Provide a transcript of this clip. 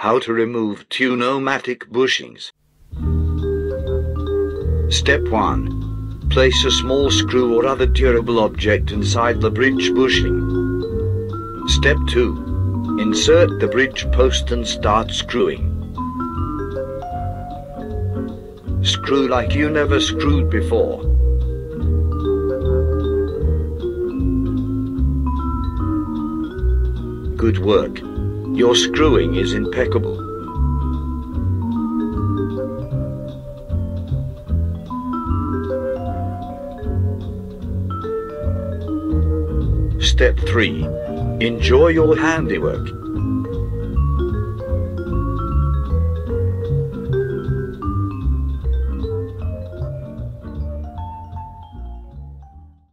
How to remove Tune-O-Matic bushings. Step 1. Place a small screw or other durable object inside the bridge bushing. Step 2. Insert the bridge post and start screwing. Screw like you never screwed before. Good work. Your screwing is impeccable. Step 3. Enjoy your handiwork.